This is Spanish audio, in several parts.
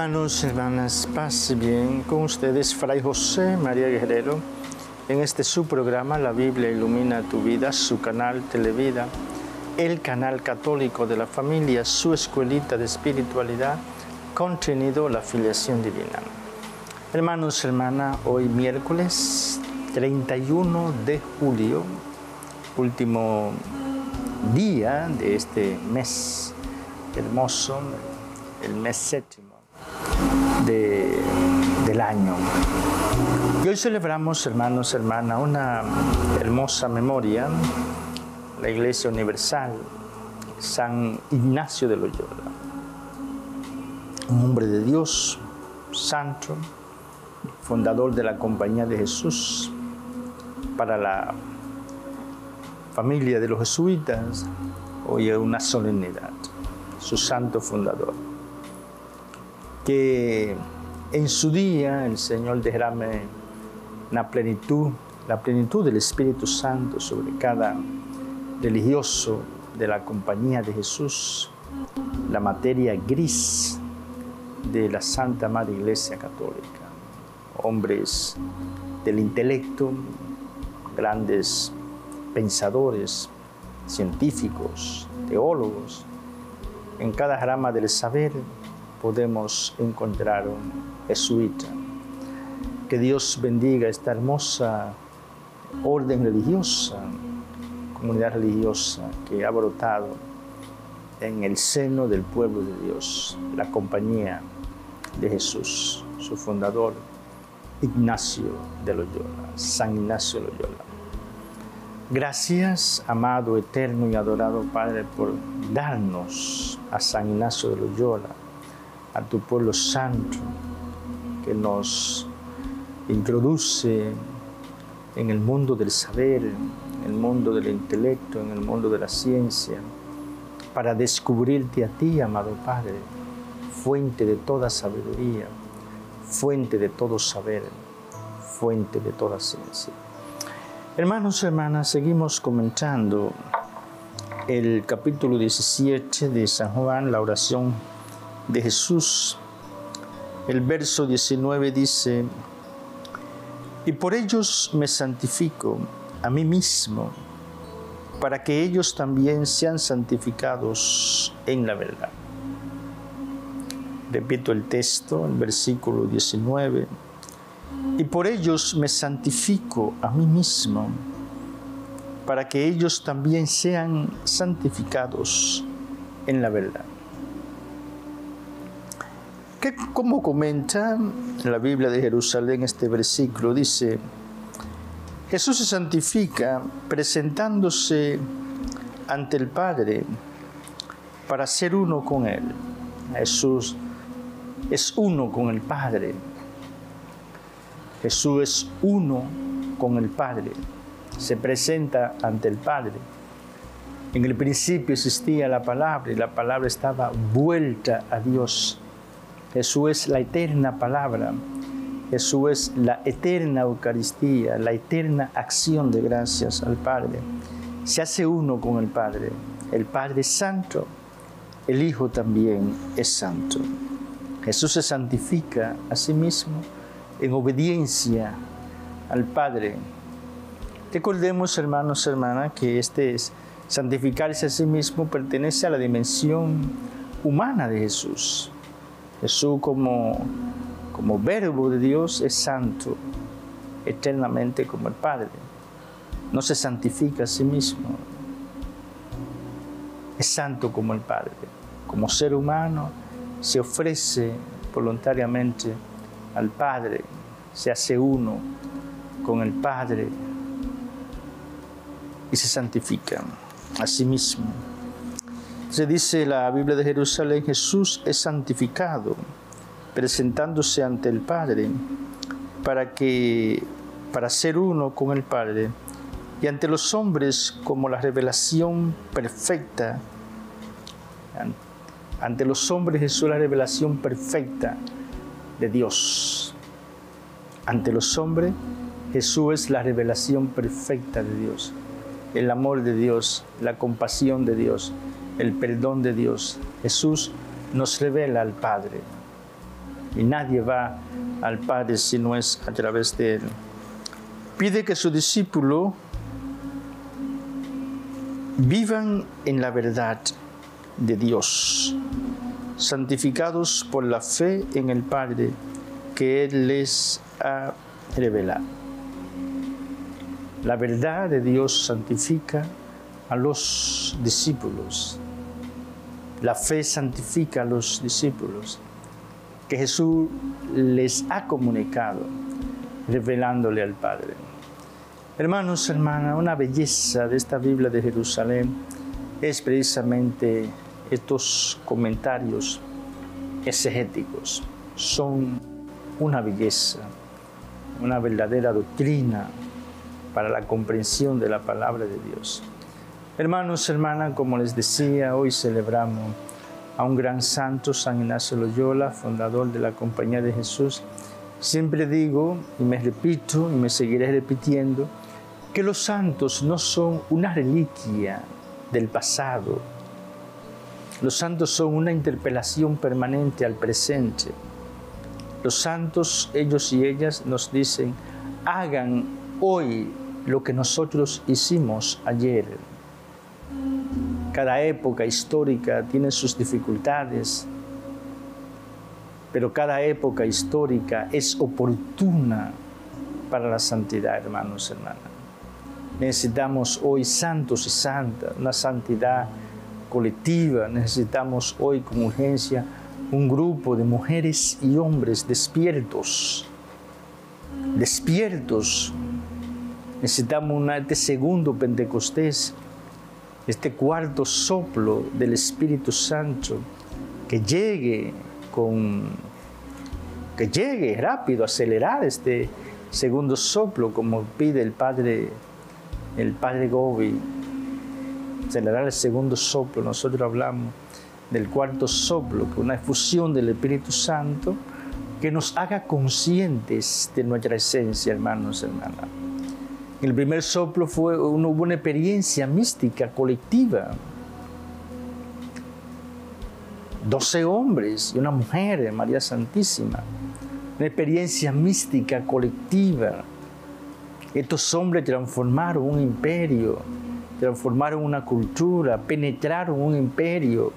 Hermanos, hermanas, paz bien con ustedes, Fray José María Guerrero, en este su programa La Biblia ilumina tu vida, su canal Televida, el canal católico de la familia, su escuelita de espiritualidad, contenido la filiación divina. Hermanos, hermanas, hoy miércoles 31 de julio, último día de este mes hermoso, el mes séptimo del año. Y hoy celebramos, hermanos, hermanas, una hermosa memoria, la Iglesia Universal, San Ignacio de Loyola, un hombre de Dios, santo, fundador de la Compañía de Jesús para la familia de los jesuitas, hoy es una solemnidad, su santo fundador que en su día el Señor derrame la plenitud, la plenitud del Espíritu Santo sobre cada religioso de la compañía de Jesús, la materia gris de la Santa Madre Iglesia Católica, hombres del intelecto, grandes pensadores, científicos, teólogos, en cada rama del saber, podemos encontrar un jesuita. Que Dios bendiga esta hermosa orden religiosa, comunidad religiosa que ha brotado en el seno del pueblo de Dios, la compañía de Jesús, su fundador, Ignacio de Loyola, San Ignacio de Loyola. Gracias, amado, eterno y adorado Padre, por darnos a San Ignacio de Loyola, a tu pueblo santo que nos introduce en el mundo del saber, en el mundo del intelecto, en el mundo de la ciencia, para descubrirte a ti, amado Padre, fuente de toda sabiduría, fuente de todo saber, fuente de toda ciencia. Hermanos y hermanas, seguimos comentando el capítulo 17 de San Juan, la oración de Jesús. El verso 19 dice, y por ellos me santifico a mí mismo, para que ellos también sean santificados en la verdad. Repito el texto, el versículo 19, y por ellos me santifico a mí mismo, para que ellos también sean santificados en la verdad. ¿Qué, como comenta la Biblia de Jerusalén este versículo, dice, Jesús se santifica presentándose ante el Padre para ser uno con Él. Jesús es uno con el Padre. Jesús es uno con el Padre. Se presenta ante el Padre. En el principio existía la palabra y la palabra estaba vuelta a Dios Jesús es la eterna palabra. Jesús es la eterna Eucaristía, la eterna acción de gracias al Padre. Se hace uno con el Padre. El Padre es santo, el Hijo también es santo. Jesús se santifica a sí mismo en obediencia al Padre. Recordemos, hermanos, hermanas, que este es, santificarse a sí mismo pertenece a la dimensión humana de Jesús. Jesús como, como verbo de Dios es santo eternamente como el Padre. No se santifica a sí mismo. Es santo como el Padre. Como ser humano se ofrece voluntariamente al Padre, se hace uno con el Padre y se santifica a sí mismo. Se dice la Biblia de Jerusalén, Jesús es santificado, presentándose ante el Padre, para que para ser uno con el Padre, y ante los hombres como la revelación perfecta. Ante los hombres Jesús la revelación perfecta de Dios. Ante los hombres Jesús es la revelación perfecta de Dios, el amor de Dios, la compasión de Dios, el perdón de Dios. Jesús nos revela al Padre. y nadie va al Padre si no es a través de Él. Pide que su discípulo vivan en la verdad de Dios, santificados por la fe en el Padre que Él les ha revelado. La verdad de Dios santifica a los discípulos. La fe santifica a los discípulos que Jesús les ha comunicado, revelándole al Padre. Hermanos, hermanas, una belleza de esta Biblia de Jerusalén es precisamente estos comentarios exegéticos. Son una belleza, una verdadera doctrina para la comprensión de la palabra de Dios. Hermanos, hermanas, como les decía, hoy celebramos a un gran santo, San Ignacio Loyola, fundador de la Compañía de Jesús. Siempre digo, y me repito, y me seguiré repitiendo, que los santos no son una reliquia del pasado. Los santos son una interpelación permanente al presente. Los santos, ellos y ellas, nos dicen, hagan hoy lo que nosotros hicimos ayer. Cada época histórica tiene sus dificultades, pero cada época histórica es oportuna para la santidad, hermanos y hermanas. Necesitamos hoy santos y santas, una santidad colectiva. Necesitamos hoy con urgencia un grupo de mujeres y hombres despiertos, despiertos. Necesitamos este segundo Pentecostés este cuarto soplo del Espíritu Santo que llegue con que llegue rápido, acelerar este segundo soplo como pide el Padre el Padre Gobi, acelerar el segundo soplo. Nosotros hablamos del cuarto soplo, que una efusión del Espíritu Santo que nos haga conscientes de nuestra esencia, hermanos y hermanas. El primer soplo fue una, una experiencia mística colectiva. Doce hombres y una mujer, María Santísima. Una experiencia mística colectiva. Estos hombres transformaron un imperio, transformaron una cultura, penetraron un imperio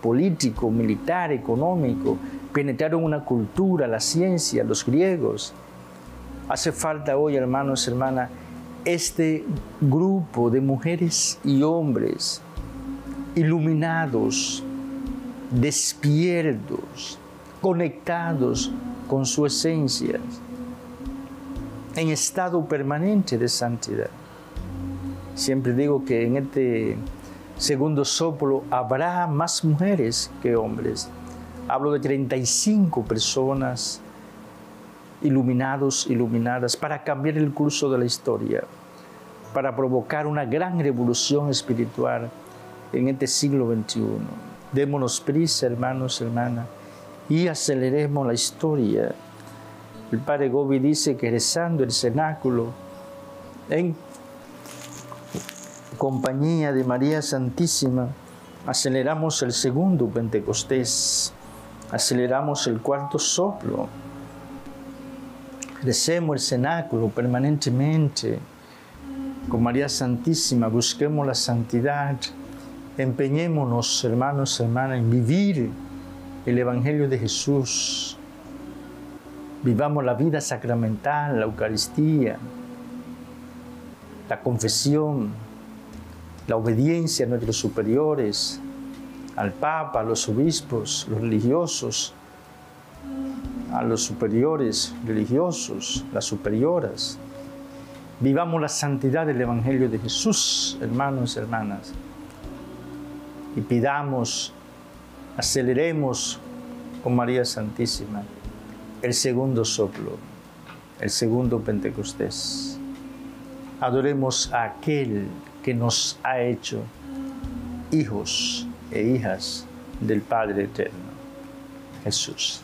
político, militar, económico, penetraron una cultura, la ciencia, los griegos. Hace falta hoy, hermanos, hermanas, este grupo de mujeres y hombres iluminados, despiertos, conectados con su esencia, en estado permanente de santidad. Siempre digo que en este segundo soplo habrá más mujeres que hombres. Hablo de 35 personas iluminados, iluminadas, para cambiar el curso de la historia, para provocar una gran revolución espiritual en este siglo XXI. Démonos prisa, hermanos, hermanas, y aceleremos la historia. El padre Gobi dice que rezando el cenáculo en compañía de María Santísima, aceleramos el segundo Pentecostés, aceleramos el cuarto soplo, Recemos el cenáculo permanentemente con María Santísima, busquemos la santidad, empeñémonos, hermanos hermanas, en vivir el Evangelio de Jesús. Vivamos la vida sacramental, la Eucaristía, la confesión, la obediencia a nuestros superiores, al Papa, a los obispos, los religiosos, a los superiores religiosos, las superioras. Vivamos la santidad del Evangelio de Jesús, hermanos y hermanas. Y pidamos, aceleremos con María Santísima el segundo soplo, el segundo Pentecostés. Adoremos a aquel que nos ha hecho hijos e hijas del Padre Eterno, Jesús.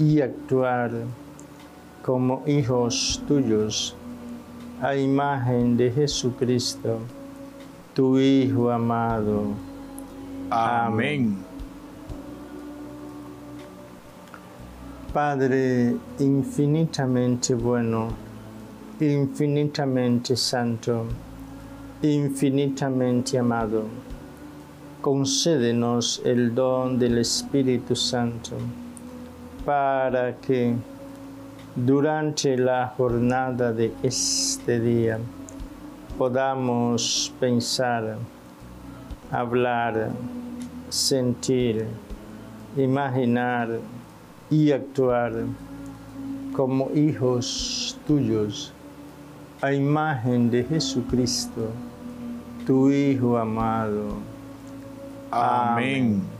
y actuar como hijos tuyos a imagen de Jesucristo, tu Hijo amado. Amén. Padre infinitamente bueno, infinitamente santo, infinitamente amado, concédenos el don del Espíritu Santo para que durante la jornada de este día podamos pensar, hablar, sentir, imaginar y actuar como hijos tuyos a imagen de Jesucristo, tu Hijo amado. Amén.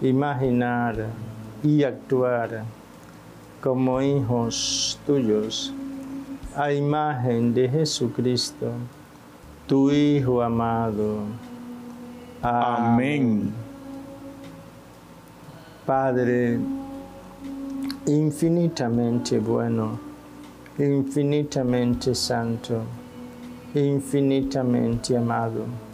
imaginar y actuar como hijos tuyos a imagen de Jesucristo, tu Hijo amado. Amén. Padre infinitamente bueno, infinitamente santo, infinitamente amado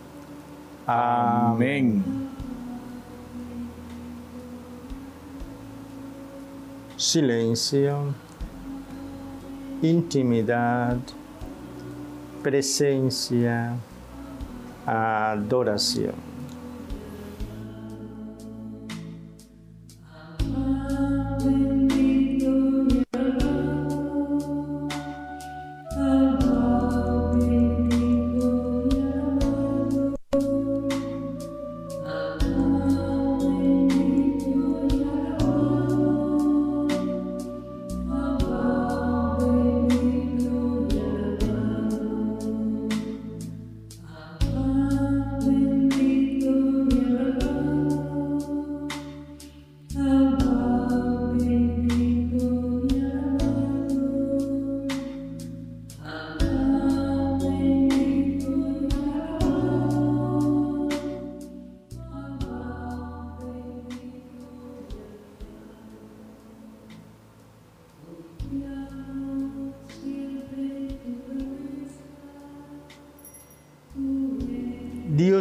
Amém. Silêncio, intimidade, presença, adoração.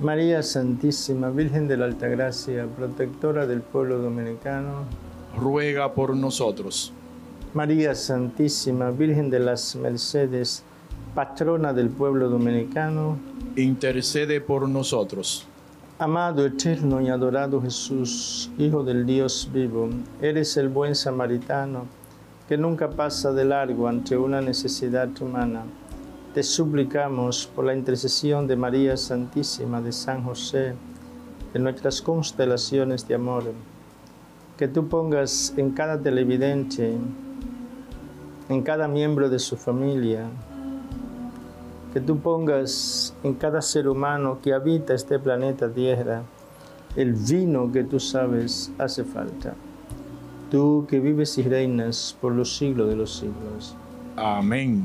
María Santísima, Virgen de la Altagracia, protectora del pueblo dominicano, ruega por nosotros. María Santísima, Virgen de las Mercedes, patrona del pueblo dominicano, intercede por nosotros. Amado, eterno y adorado Jesús, Hijo del Dios vivo, eres el buen samaritano que nunca pasa de largo ante una necesidad humana te suplicamos por la intercesión de María Santísima, de San José, en nuestras constelaciones de amor, que tú pongas en cada televidente, en cada miembro de su familia, que tú pongas en cada ser humano que habita este planeta Tierra el vino que tú sabes hace falta. Tú que vives y reinas por los siglos de los siglos. Amén.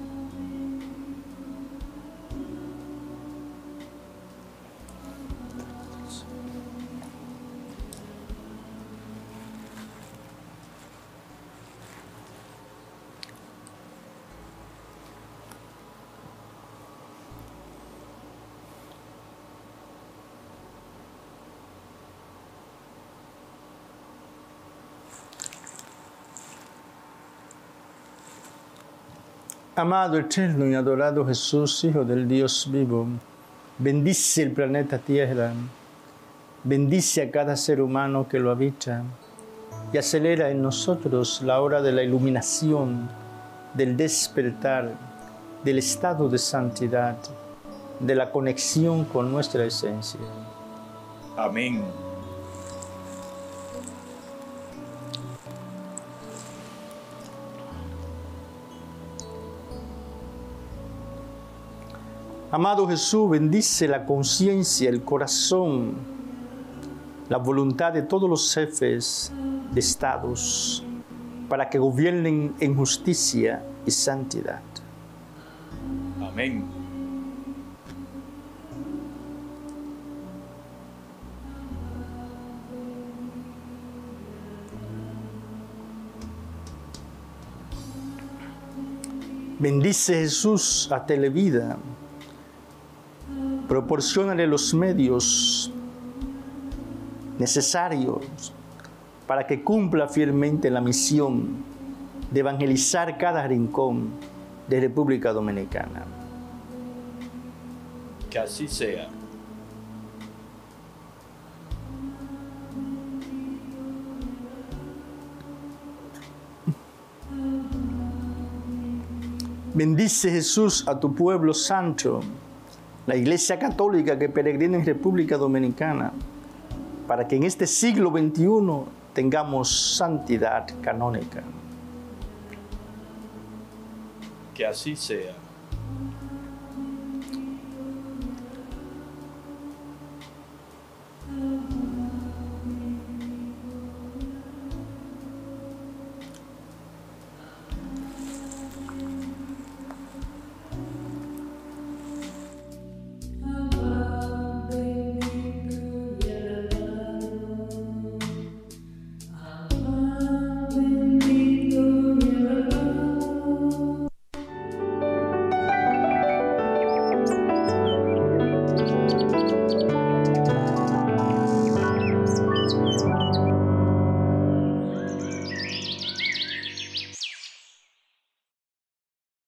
Amado, eterno y adorado Jesús, Hijo del Dios vivo, bendice el planeta Tierra, bendice a cada ser humano que lo habita y acelera en nosotros la hora de la iluminación, del despertar, del estado de santidad, de la conexión con nuestra esencia. Amén. Amado Jesús, bendice la conciencia, el corazón, la voluntad de todos los jefes de estados para que gobiernen en justicia y santidad. Amén. Bendice Jesús a Televida, Proporcionale los medios necesarios para que cumpla fielmente la misión de evangelizar cada rincón de República Dominicana. Que así sea. Bendice Jesús a tu pueblo santo la Iglesia Católica que peregrina en República Dominicana, para que en este siglo XXI tengamos santidad canónica. Que así sea.